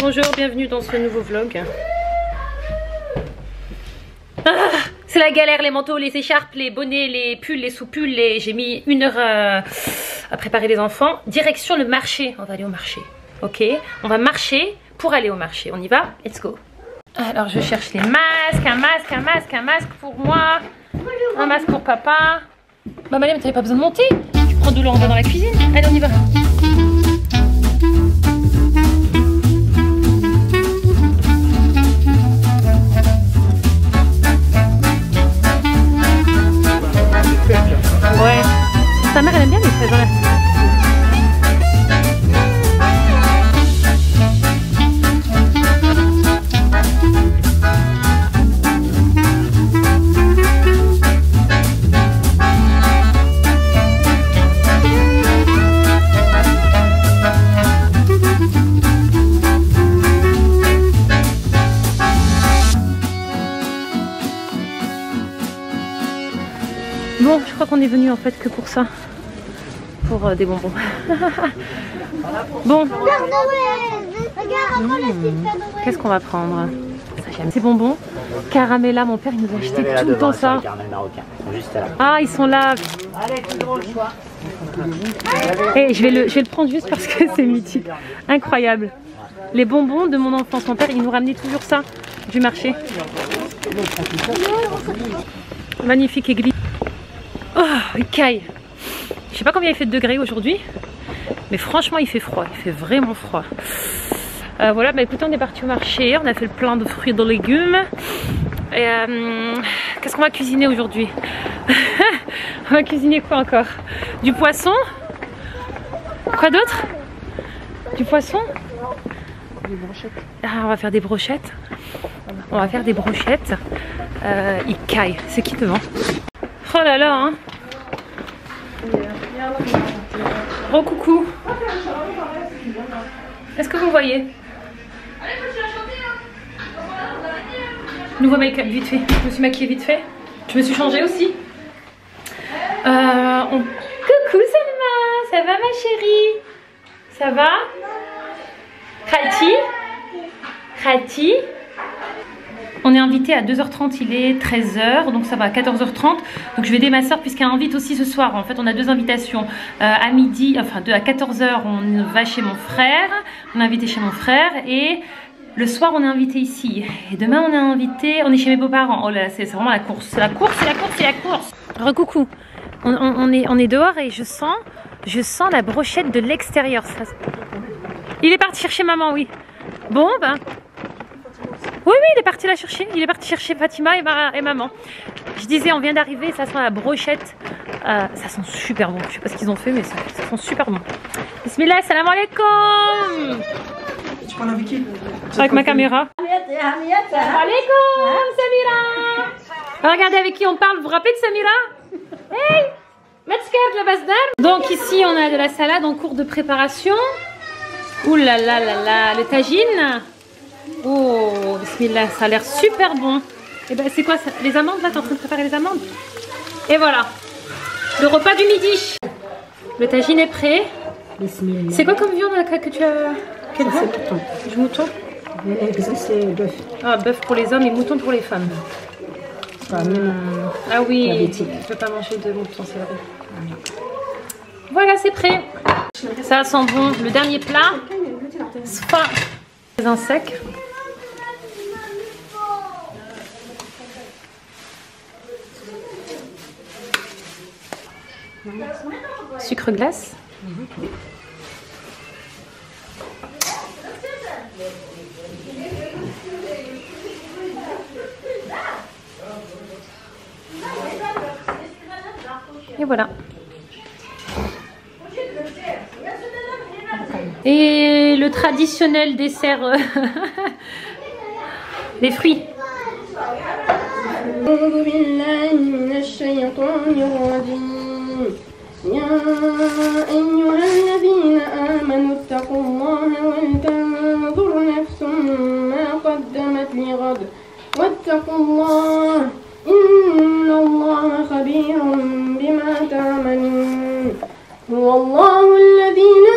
Bonjour, bienvenue dans ce nouveau vlog. Ah, c'est la galère, les manteaux, les écharpes, les bonnets, les pulls, les sous-pulls. Les... J'ai mis une heure à, à préparer les enfants. Direction le marché. On va aller au marché. Ok? On va marcher pour aller au marché. On y va? Let's go. Alors je cherche les masques, un masque, un masque, un masque pour moi, un masque pour papa. Bah Malem, t'avais pas besoin de monter. Tu prends de l'eau, on dans la cuisine. Allez, on y va. Ouais. Ta mère, elle aime bien Bon, je crois qu'on est venu en fait que pour ça. Pour euh, des bonbons. bon, qu'est-ce qu'on va prendre? Ces bonbons. Caramella, mon père il nous a acheté tout le temps ça. Ah, ils sont là. Et je vais, le, je vais le prendre juste parce que c'est mythique. Incroyable. Les bonbons de mon enfance. Mon père il nous ramenait toujours ça du marché. Magnifique église. Oh, il caille. Je sais pas combien il fait de degrés aujourd'hui, mais franchement, il fait froid. Il fait vraiment froid. Euh, voilà, bah écoutez, on est parti au marché. On a fait le plein de fruits et de légumes. Et euh, qu'est-ce qu'on va cuisiner aujourd'hui? On va cuisiner quoi encore? Du poisson? Quoi d'autre? Du poisson? Ah, on va faire des brochettes. On va faire des brochettes. Euh, il caille. C'est qui devant? Oh là là, hein. Oh coucou. Est-ce que vous voyez? Nouveau make-up vite fait. Je me suis maquillée vite fait. Je me suis changée aussi. Euh, Coucou Salma, ça va ma chérie? Ça va? Khati? Khati? On est invité à 2h30, il est 13h, donc ça va à 14h30. Donc je vais aider ma soeur puisqu'elle invite aussi ce soir. En fait, on a deux invitations. Euh, à midi, enfin à 14h, on va chez mon frère. On est invité chez mon frère et le soir, on est invité ici. Et demain, on est invité, on est chez mes beaux-parents. Oh là c'est vraiment la course. La course, c'est la course, c'est la course. Recoucou. On, on- est, on est dehors et je sens, je sens la brochette de l'extérieur. Il est parti chercher maman, oui. Bon, ben, oui, oui, il est parti la chercher. Il est parti chercher Fatima et, ma- et maman. Je disais, on vient d'arriver, ça sent la brochette. Euh, ça sent super bon. Je sais pas ce qu'ils ont fait, mais ça, ça sent super bon. Bismillah, salam alaikum. Tu parles avec qui Avec ma caméra. Salam alaikum, Samira. Regardez avec qui on parle. Vous vous rappelez de Samira? Hey Metsker la basdam. Donc ici, on a de la salade en cours de préparation. Ouh là là là là, le tagine. Oh, bismillah, ça a l'air super bon. Et ben c'est quoi ça? Les amandes là, t'es en train de préparer les amandes? Et voilà, le repas du midi. Le tagine est prêt. C'est quoi comme viande que tu as? Quelle Ça, viande mouton. Du mouton? Ça, c'est bœuf. Ah, bœuf pour les hommes et mouton pour les femmes. Même Ah oui, je peux pas manger de mouton, c'est vrai. Voilà, c'est prêt. Ça sent bon. Le dernier plat, spa. Un sec. Sucre glace. Et voilà. Et le traditionnel dessert, euh, les fruits. أعوذ بالله من الشيطان الرجيم يا أيها الذين آمنوا اتقوا الله ولتنظر نفس ما قدمت لغد واتقوا الله إن الله خبير بما تعملون هو الله الذي لا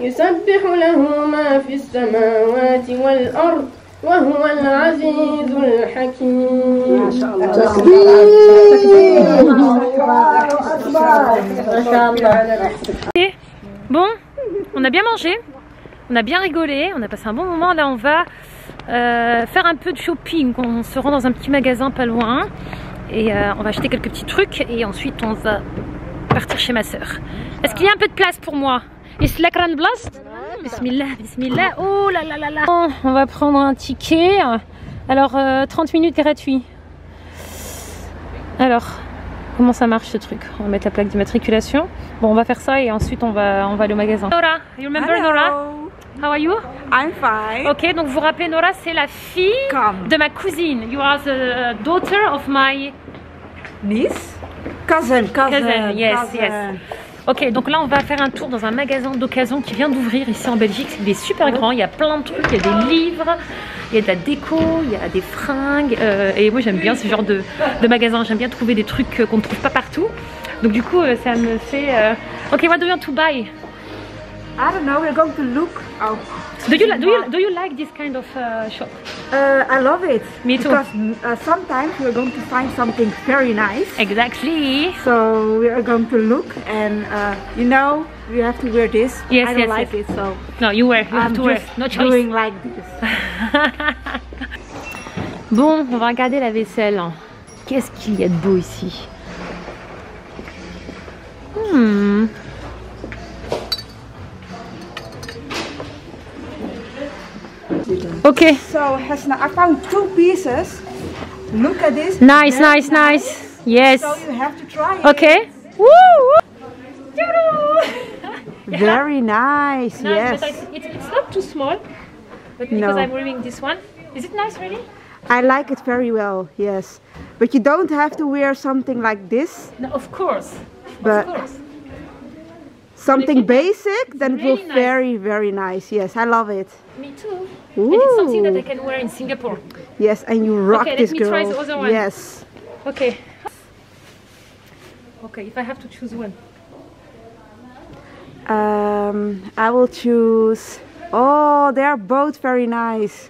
يسبح له ما في السماوات والأرض وهو العزيز الحكيم ما شاء الله Et Bon, on a bien mangé, on a bien rigolé, on a passé un bon moment. Là, on va euh, faire un peu de shopping. On se rend dans un petit magasin pas loin et euh, on va acheter quelques petits trucs et ensuite on va partir chez ma soeur. Est-ce qu'il y a un peu de place pour moi Is la grande place Bismillah, bismillah. Oh là là là là. Bon, on va prendre un ticket. Alors, euh, 30 minutes gratuit. Alors, comment ça marche ce truc? On va mettre la plaque d'immatriculation. Bon, on va faire ça et ensuite on va, on va aller au magasin. Nora, you remember Nora? How are you? I'm fine. Ok, donc vous vous rappelez, Nora, c'est la fille Come. de ma cousine. You are the uh, daughter of my... Niece? Cousin, cousin. Cousin, yes, cousin. yes. Ok, donc là on va faire un tour dans un magasin d'occasion qui vient d'ouvrir ici en Belgique. Il est super grand, il y a plein de trucs, il y a des livres, il y a de la déco, il y a des fringues. euh, et moi j'aime bien ce genre de, de magasin, j'aime bien trouver des trucs euh, qu'on ne trouve pas partout. Donc du coup euh, ça me fait... euh, Ok, what do you want to buy? I don't know, we're going to look. Oh, do you, li- do, you, do you like this kind of uh, shop? Uh, I love it. Me too. Because uh, sometimes we're going to find something very nice. Exactly So we are going to look and uh, you know, we have to wear this. Yes, I don't yes, like yes. it, so No, you wear, you I'm to wear, no choice. doing like this. Bon, on va regarder la vaisselle. Qu'est-ce qu'il y a de beau ici Hmm. Ok, So Hasna, I found two pieces. Look at this. nice, Very nice, nice. Yes. So you have to try it. Ok. Woo, woo. Very nice, Nice, yes. but I, it's, it's not too small. But because No. I'm wearing this one, is it nice, really? I like it very well, yes. But you don't have to wear something like this, No, of course. but of course. Something basic, then it will nice. very, very nice. Yes, I love it. Me too. And it's something that I can wear in Singapore. Yes, and you rock Okay, let this me girl. try the other one. Yes. Okay. Okay, if I have to choose one. Um, I will choose. Oh, they are both very nice.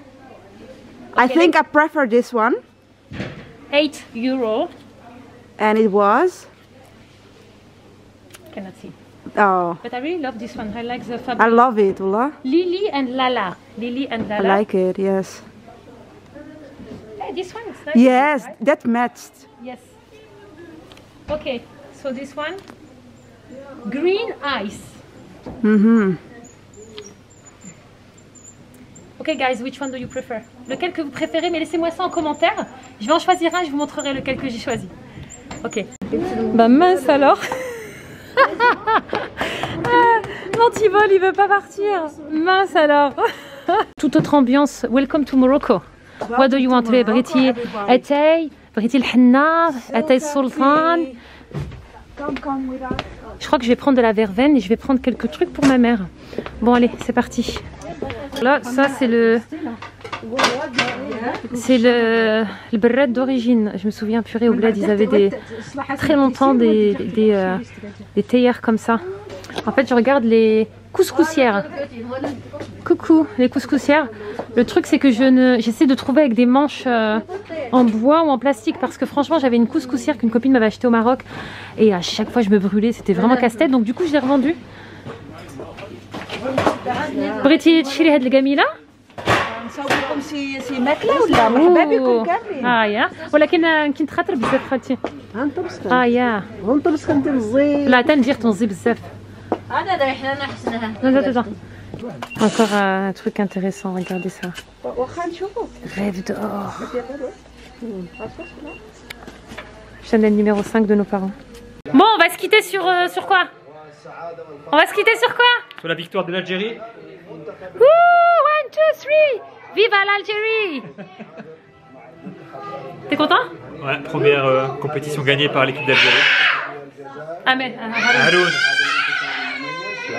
I think I prefer this one, 8 euro. and it was. Cannot see. Oh, But I really love this one. I like the I fabric. love it. Lily and Lala. Lily and I Lala. like it. Yes. Hey, this one is nice. Yes, right? that matched. Yes. Okay, so this one. Green ice. Mhm. Ok guys, which one do you prefer? Lequel que vous préférez? Mais laissez-moi ça en commentaire. Je vais en choisir un, je vous montrerai lequel que j'ai choisi. Ok. Bah mince alors L'antivol, il veut pas partir. Mince alors. Toute autre ambiance. Welcome to Morocco. What do you want? Briti Atay, Briti Henna, Atay Sultan? Je crois que je vais prendre de la verveine et je vais prendre quelques trucs pour ma mère. Bon allez, c'est parti. Là, ça c'est le c'est le, le d'origine. Je me souviens, purée, au bled, ils avaient très longtemps des, euh, des, théières comme ça. En fait, je regarde les couscoussières. Coucou, les couscoussières. Le truc, c'est que je j'essaie de trouver avec des manches euh, en bois ou en plastique parce que franchement, j'avais une couscoussière qu'une copine m'avait achetée au Maroc et à chaque fois, je me brûlais. C'était vraiment casse-tête. Donc, du coup, je l'ai revendue. Brétier, les gamilles là نصاوبكم شي شي ماكله ولا مرحبا بكم كاملين. اه يا. ولكن كنتخاطر بزاف خالتي غنطبس اه يا. غنطبس كندير الزيت لا تنجي تنزي بزاف. انا رايحه انا حسنها Encore un truc intéressant, regardez ça. Rêve d'or. Chanel numéro 5 de nos parents. Bon, on va se quitter sur, euh, sur quoi? On va se quitter sur quoi? Sur la victoire de l'Algérie. 1, 2, 3 Viva l'Algérie T'es content? Ouais, première euh, compétition gagnée par l'équipe d'Algérie. Ah mais euh, Haroun.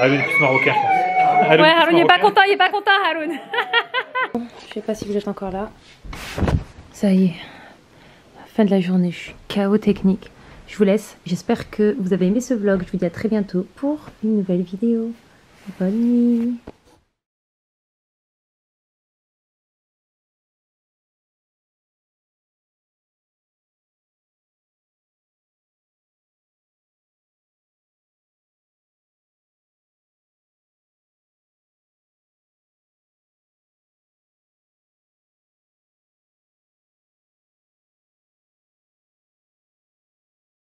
Haroun plus marocain. Haroun ouais, Haroun n'est pas content, il est pas content Haroun. je sais pas si vous êtes encore là. Ça y est, fin de la journée, je suis chaos technique. Je vous laisse, j'espère que vous avez aimé ce vlog. Je vous dis à très bientôt pour une nouvelle vidéo. Bonne nuit